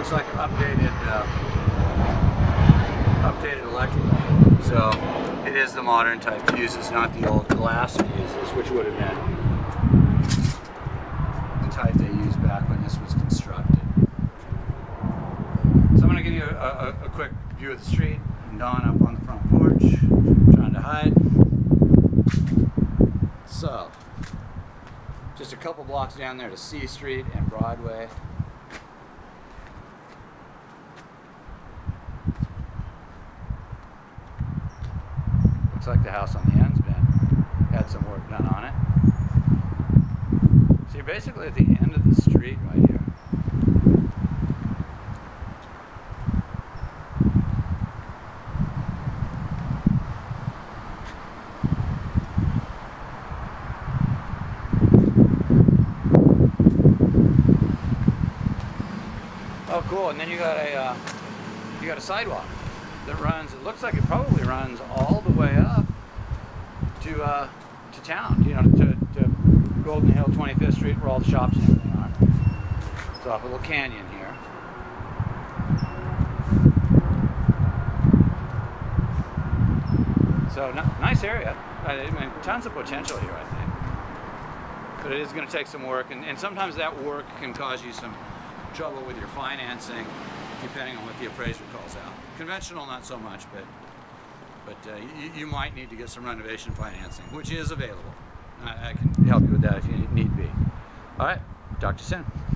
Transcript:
looks like an updated, uh, updated electrical. So it is the modern type fuses, not the old glass fuses, which would have been the type they used back when this was constructed. So I'm going to give you a, a, a quick view of the street. And Don up on the front porch, trying to hide. So, just a couple blocks down there to C Street and Broadway. Looks like the house on the end's been had some work done on it. So you're basically at the end of the street right here. Oh, cool. And then you got a uh, you got a sidewalk that runs. It looks like it probably runs all the way up to uh, to town. You know, to, to Golden Hill, 25th Street, where all the shops and everything are. It's off a little canyon here. So nice area. I mean, tons of potential here, I think. But it is going to take some work, and, and sometimes that work can cause you some trouble with your financing, depending on what the appraiser calls out. Conventional, not so much, but but uh, you, you might need to get some renovation financing, which is available. I, I can help you with that if you need be. All right, talk to you soon.